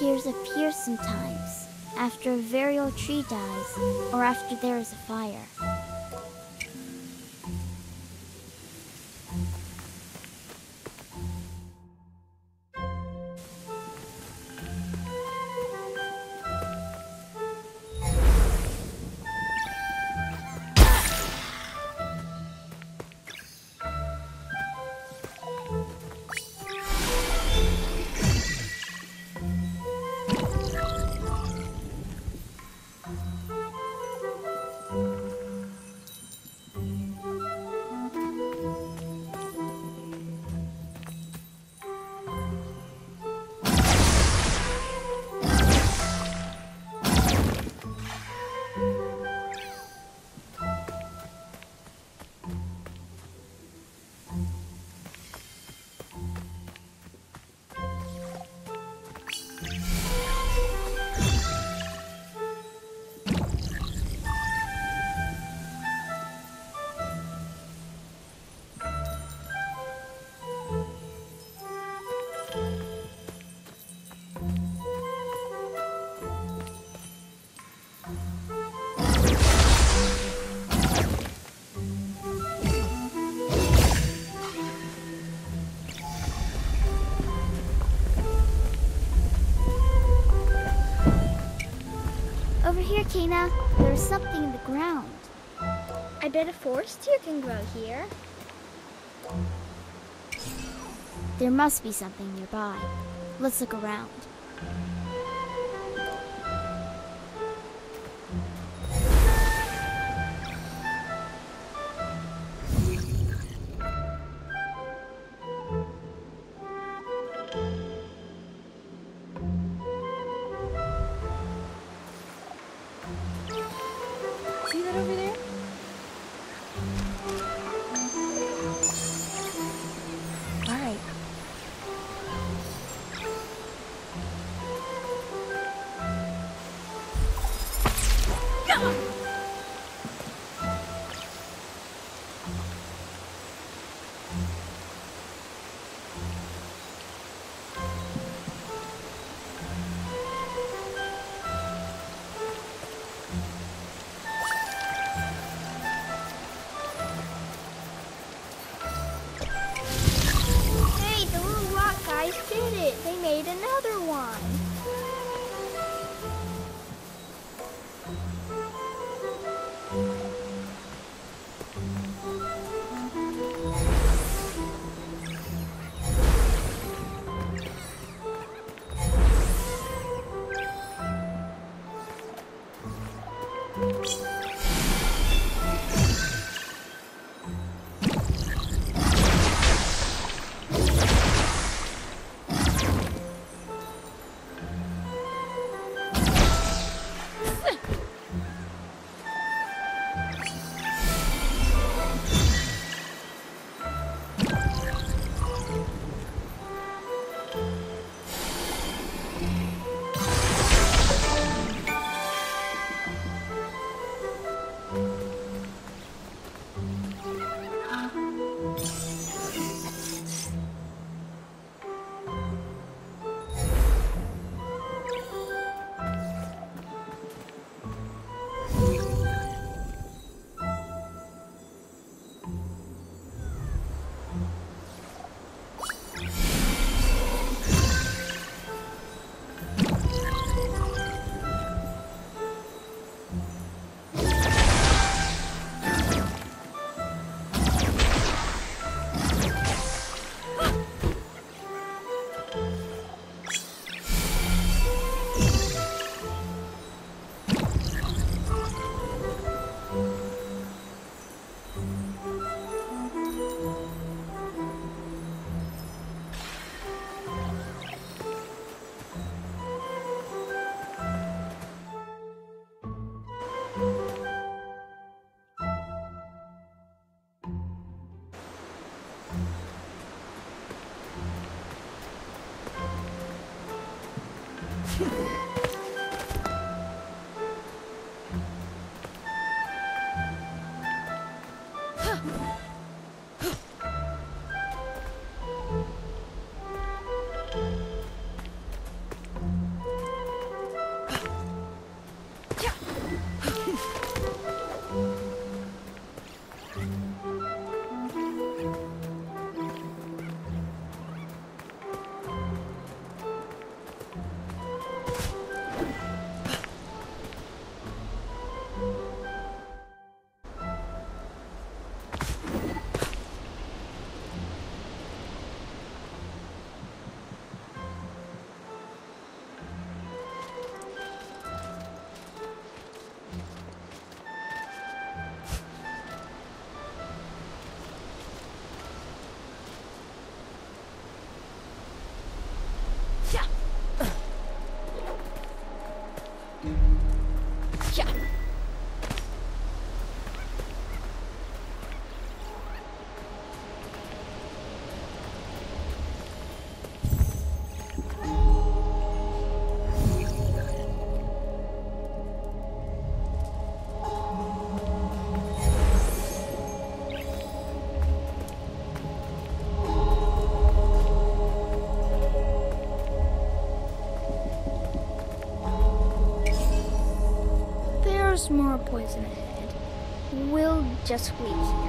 Tears appear sometimes after a very old tree dies or after there is a fire. Here, Kena. There's something in the ground. I bet a forest deer can grow here. There must be something nearby. Let's look around. More poison ahead. We'll just wait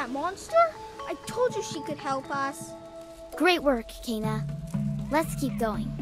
that monster? I told you she could help us. Great work, Kena. Let's keep going.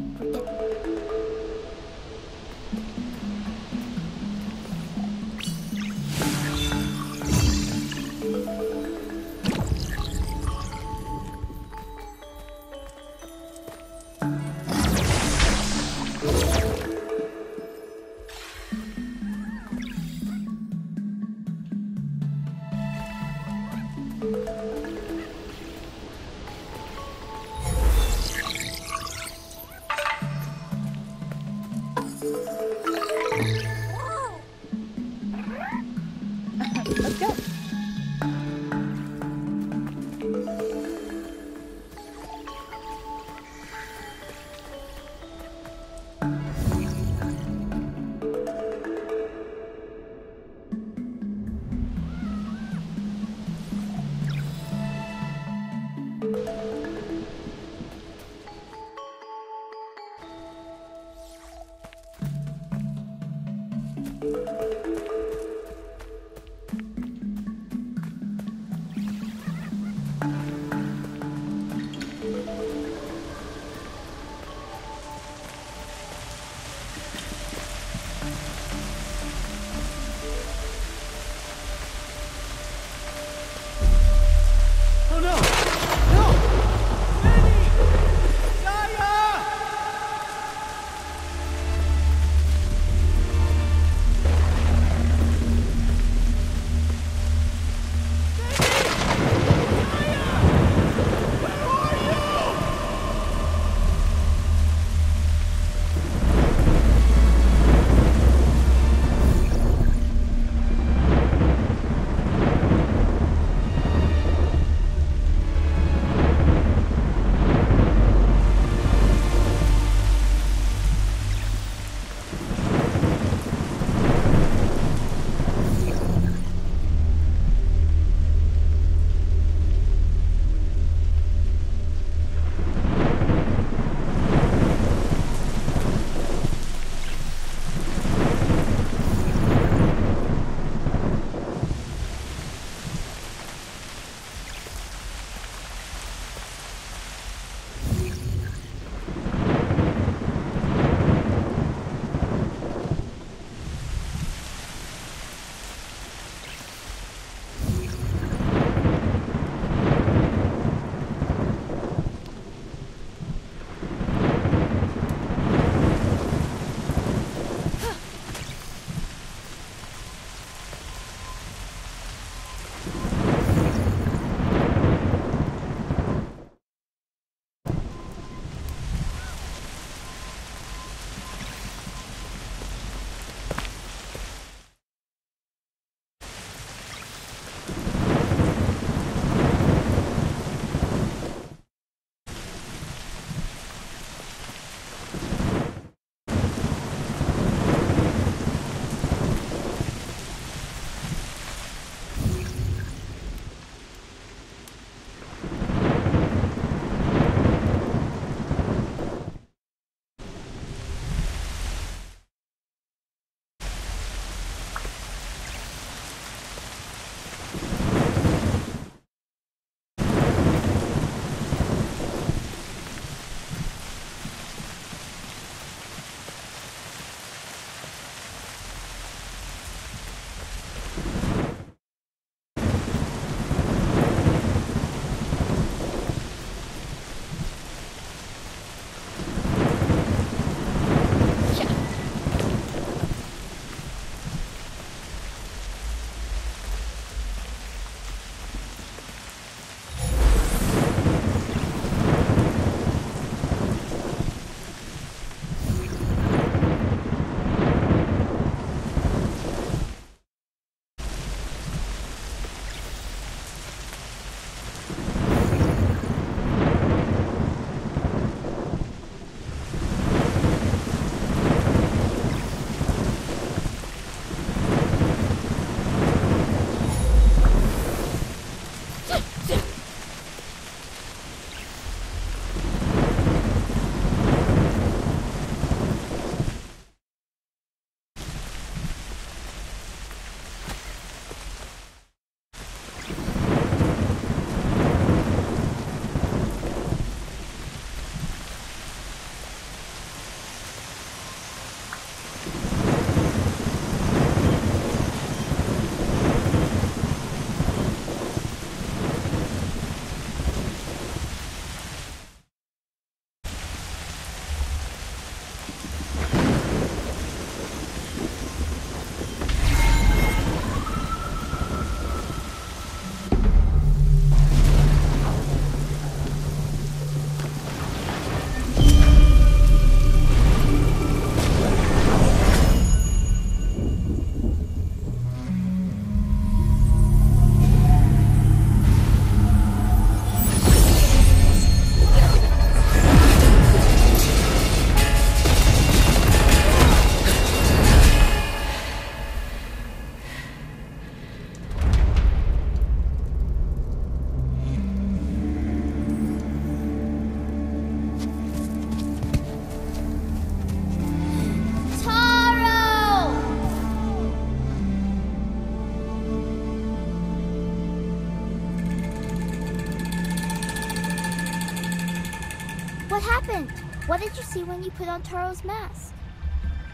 See when you put on Taro's mask?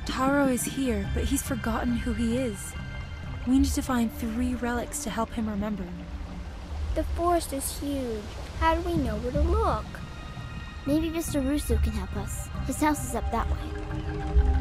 Taro is here, but he's forgotten who he is. We need to find three relics to help him remember. The forest is huge. How do we know where to look? Maybe Mr. Russo can help us. His house is up that way.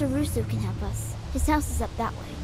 Maybe Mr. Russo can help us. His house is up that way.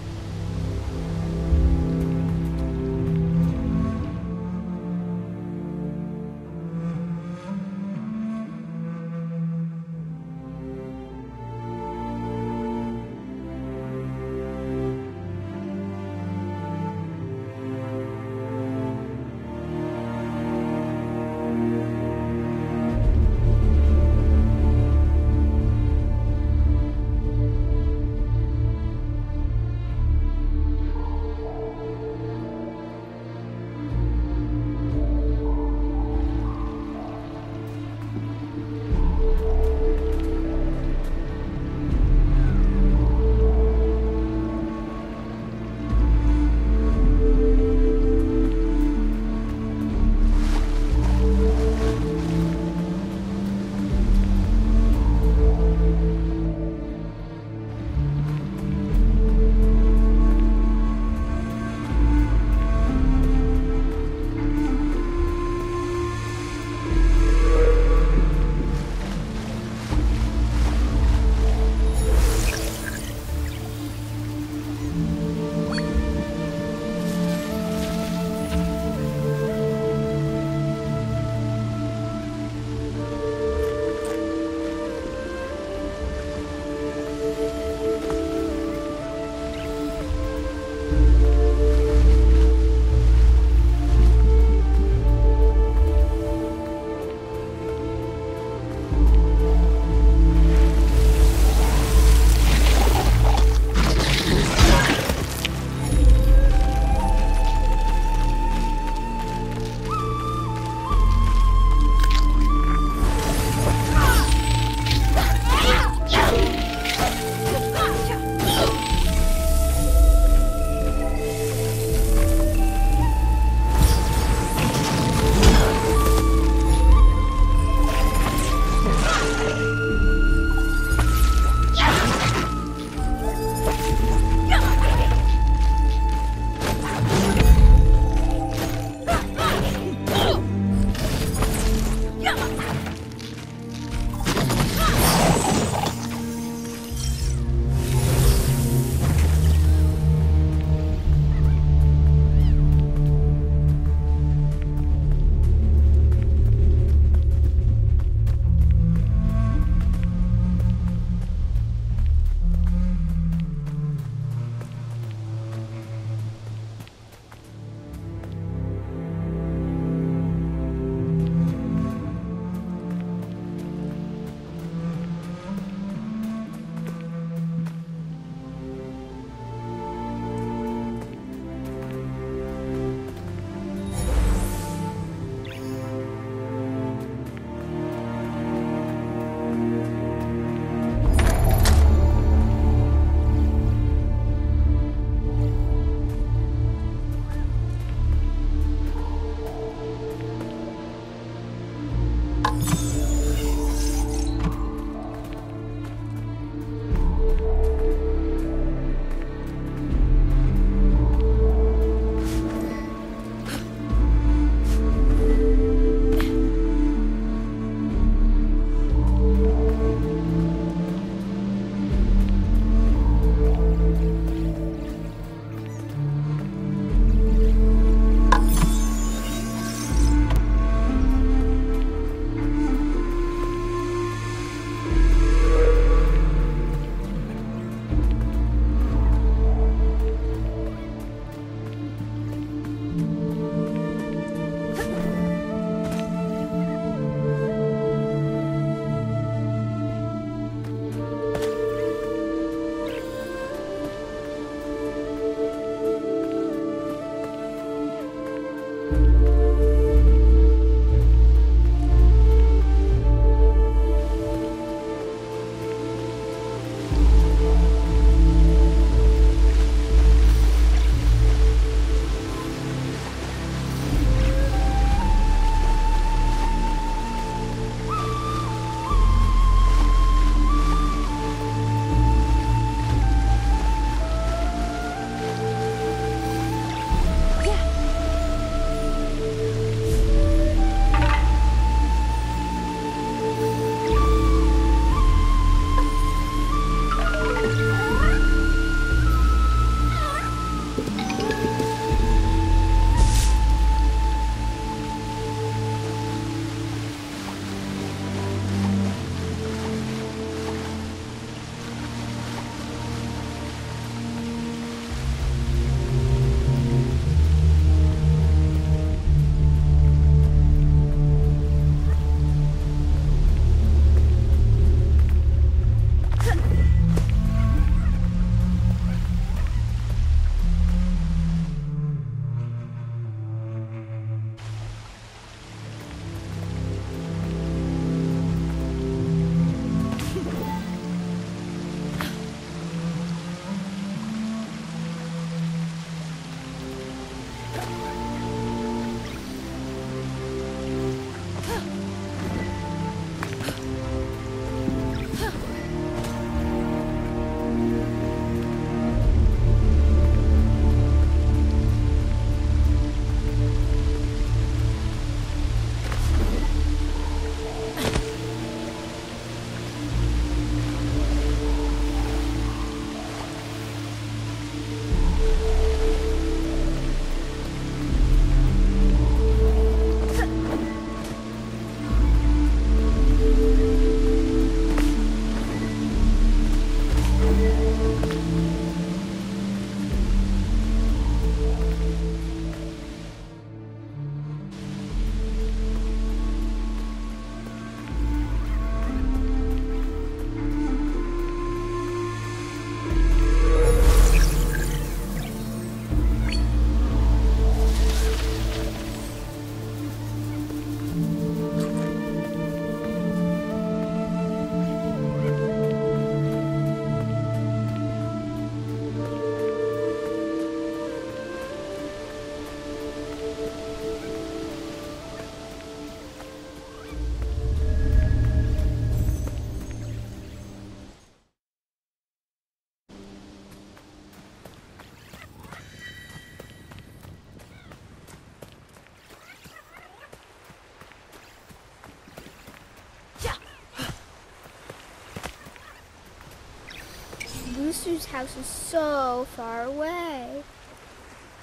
House is so far away.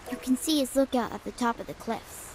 You can see his lookout at the top of the cliffs.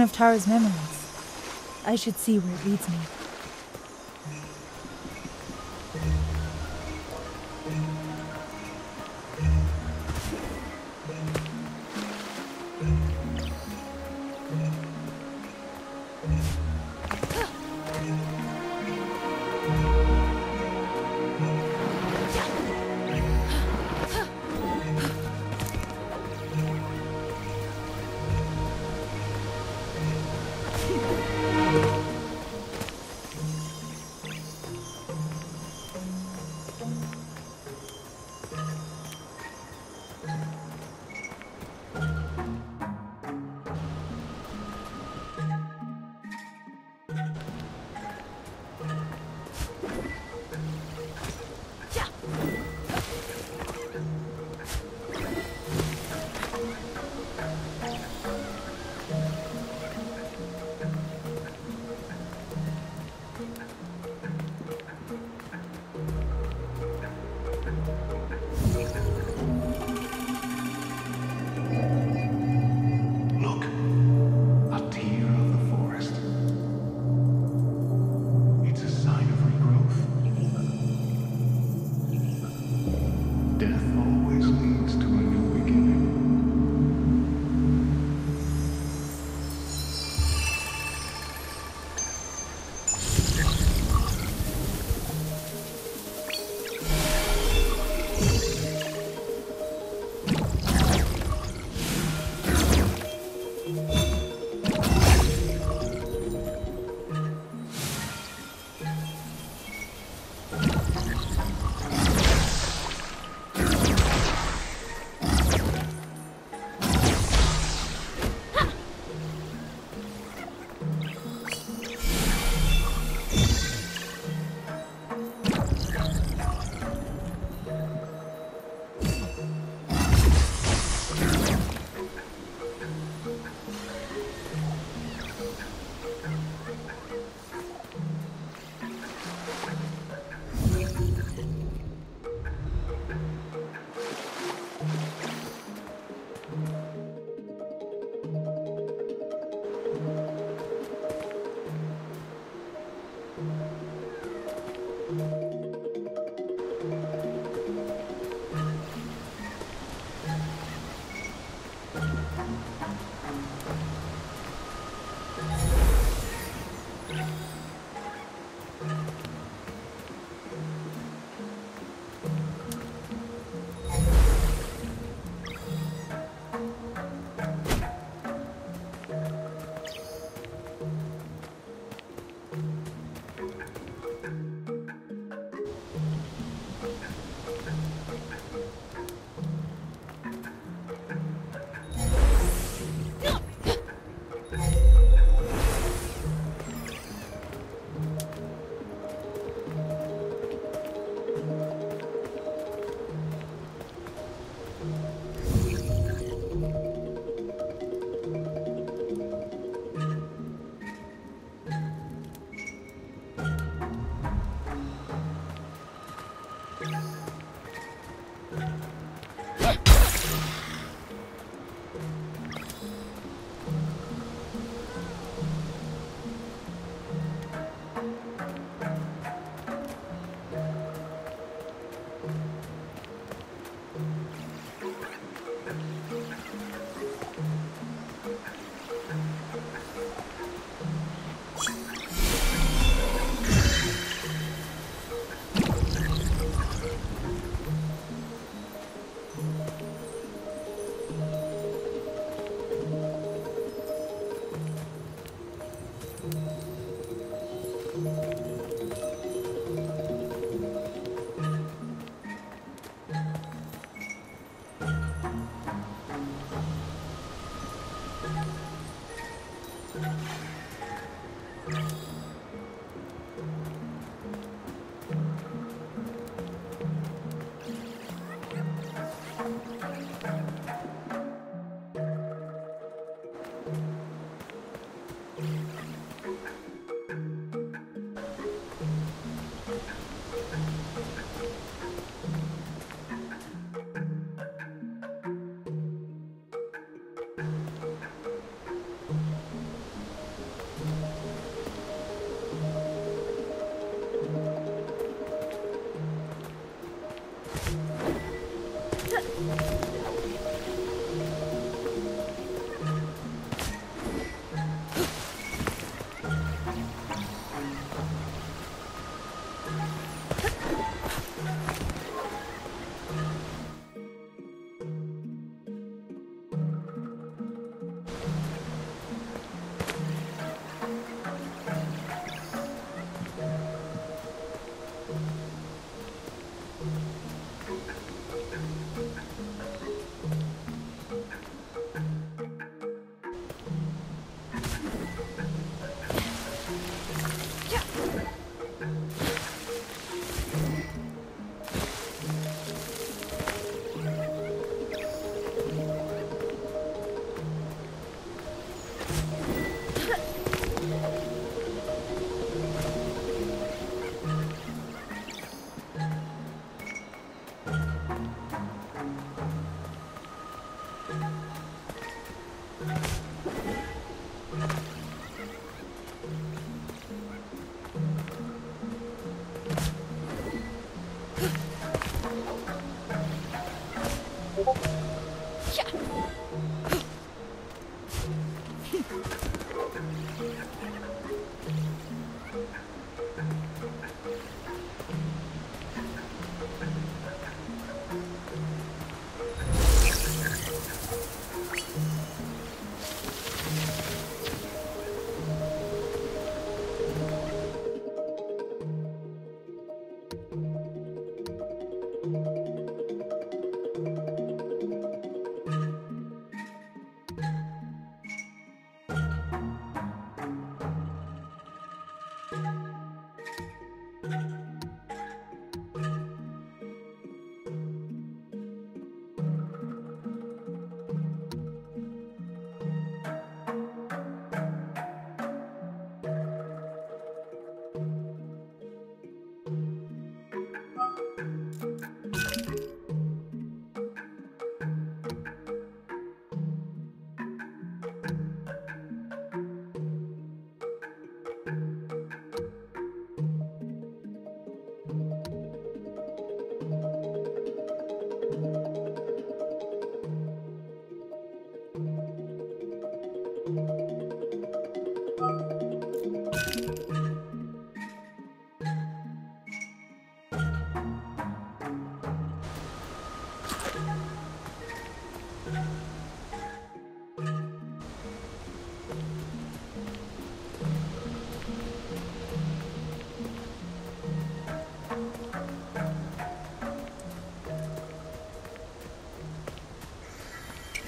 One of Taro's memories. I should see where it leads me.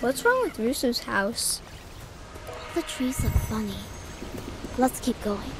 What's wrong with Rusu's house? The trees look funny. Let's keep going.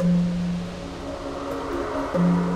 Thank you.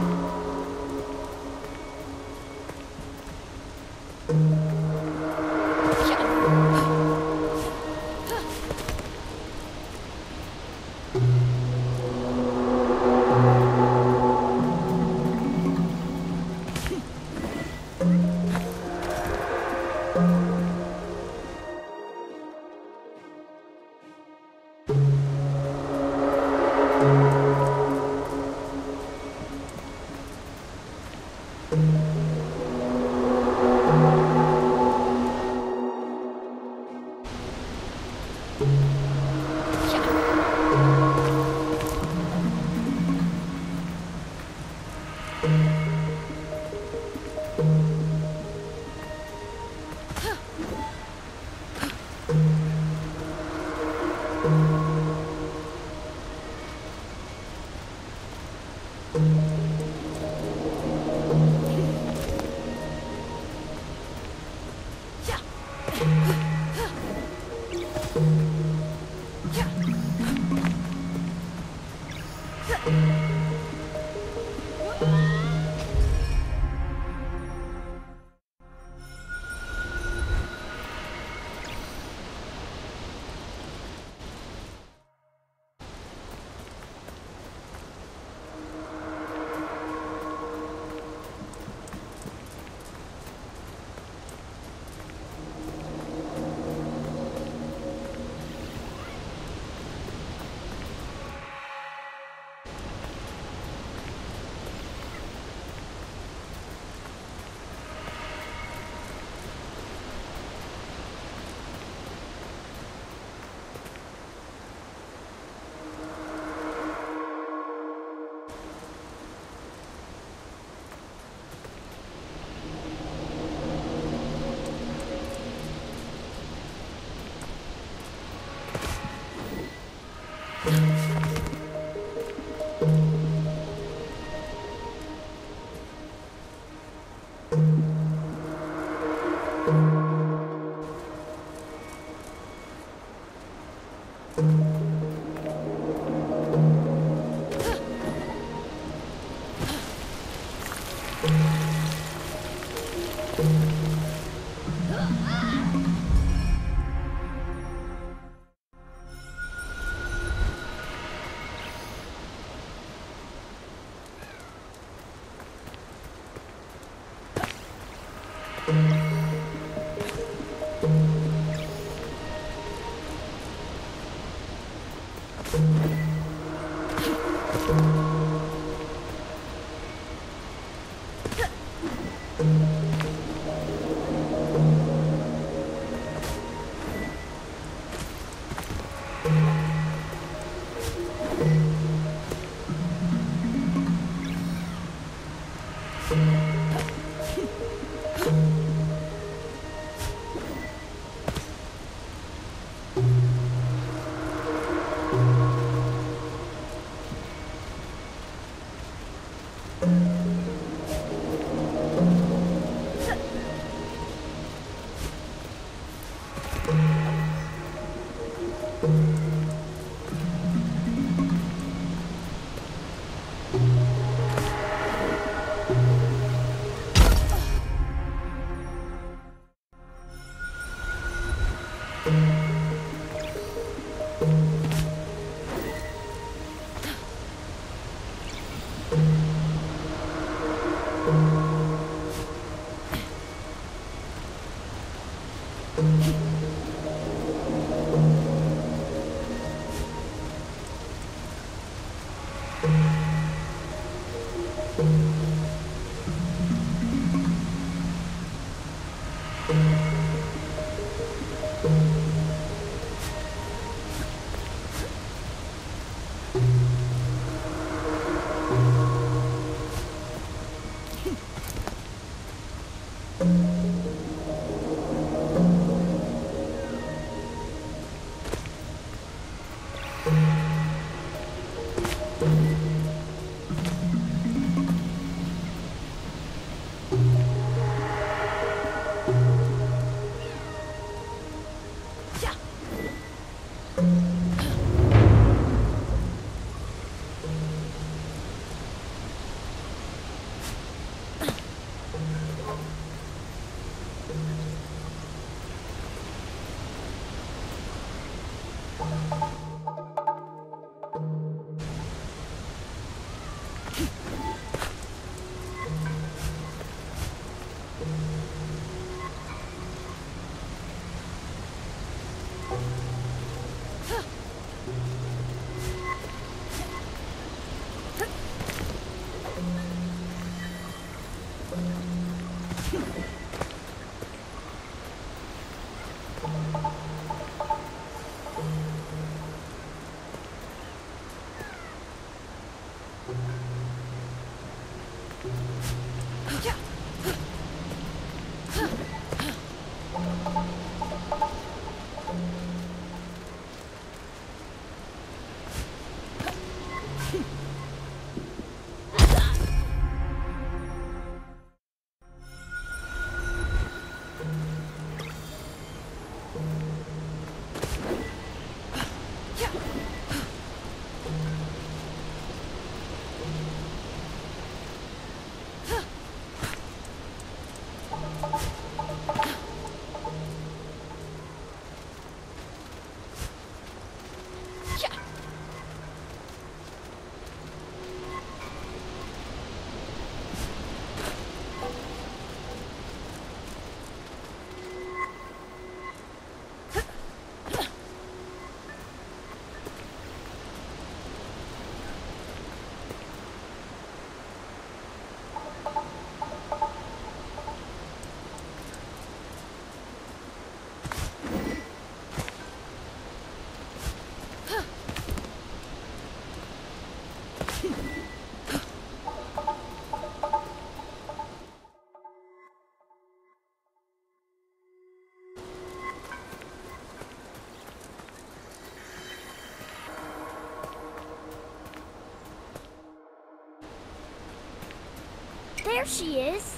There she is.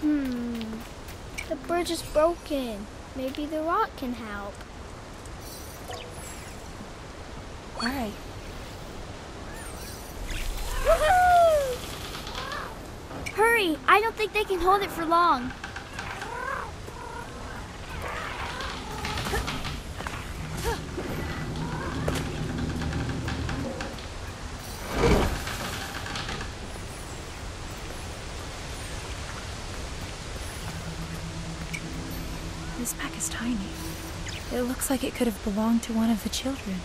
Hmm. The bridge is broken. Maybe the rock can help. All right. Hurry! I don't think they can hold it for long. This pack is tiny. It looks like it could have belonged to one of the children.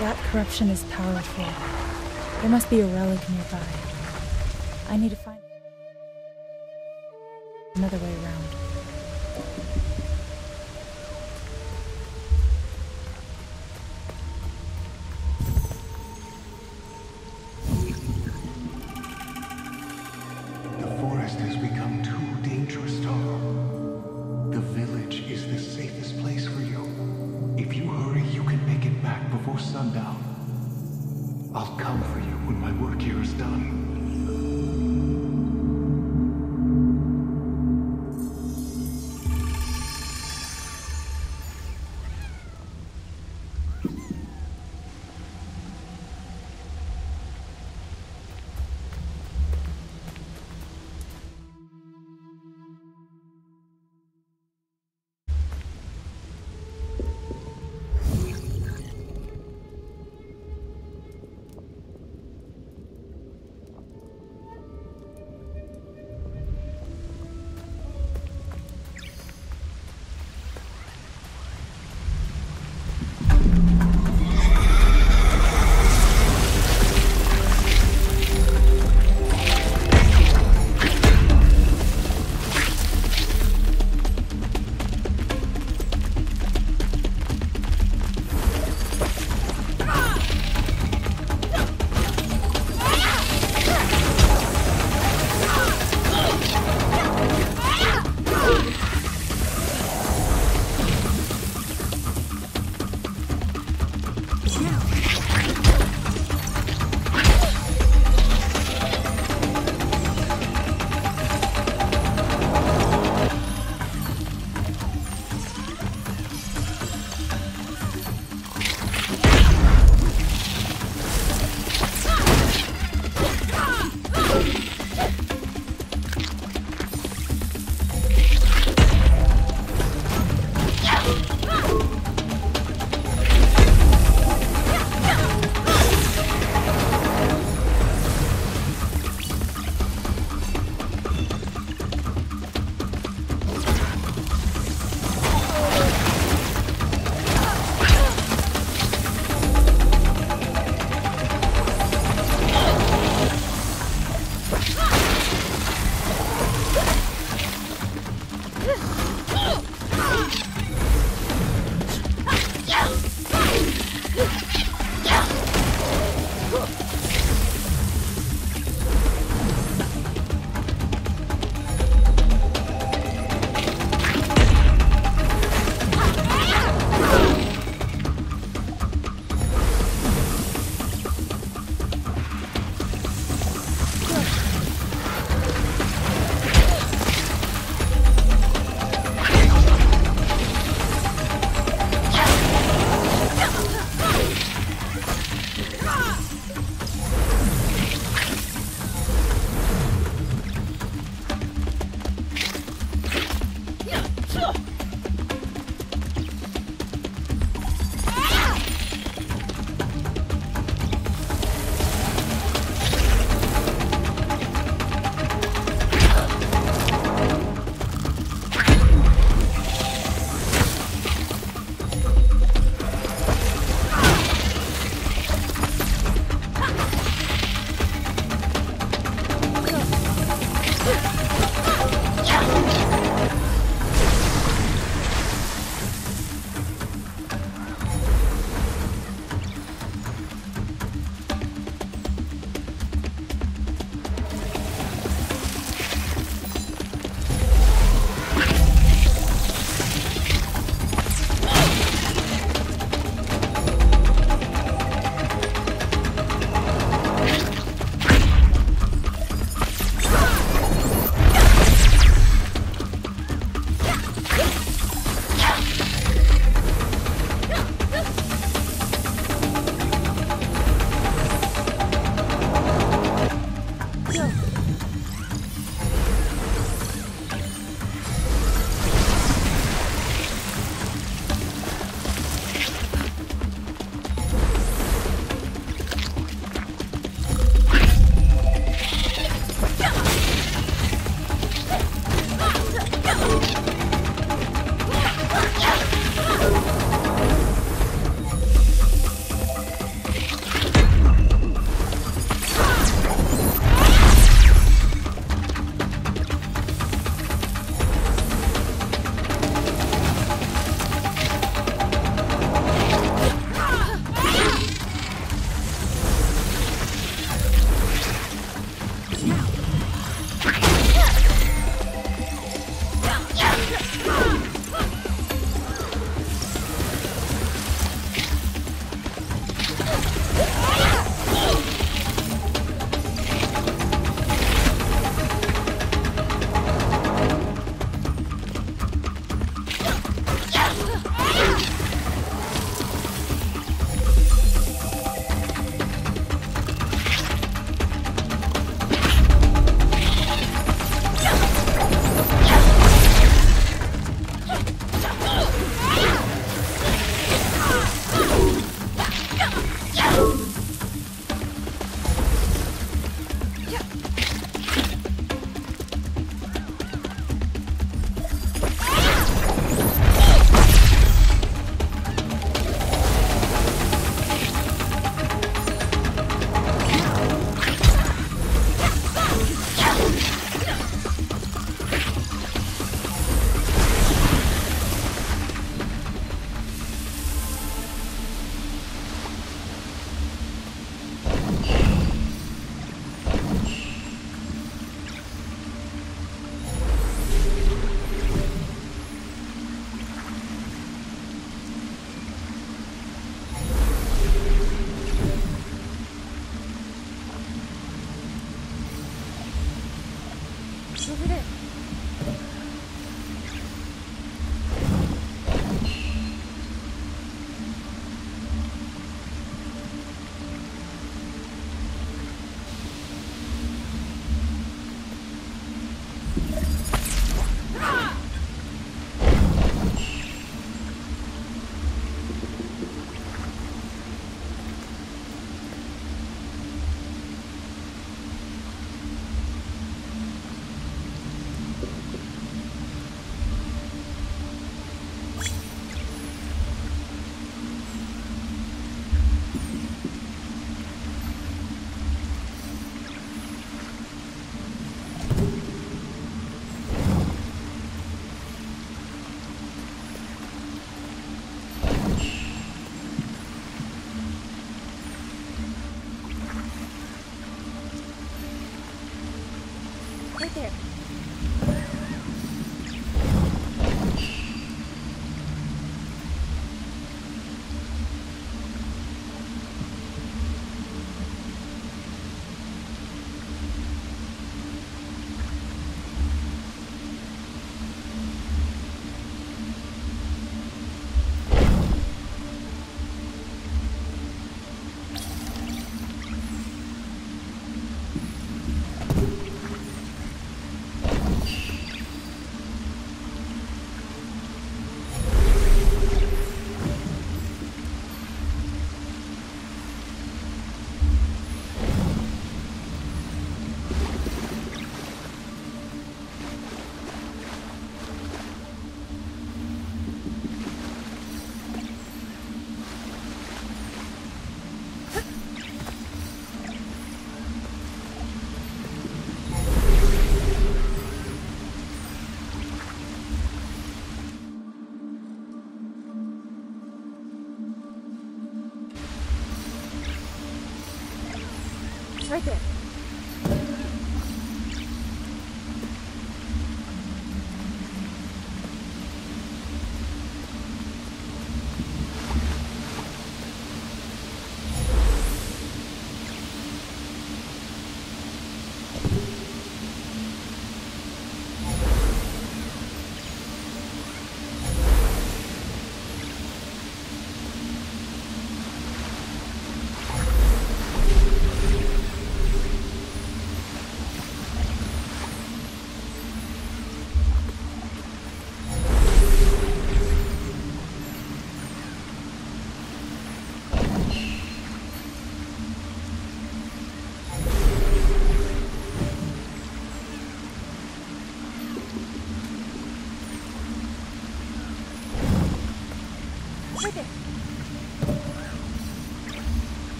That corruption is powerful. There must be a relic nearby. I need to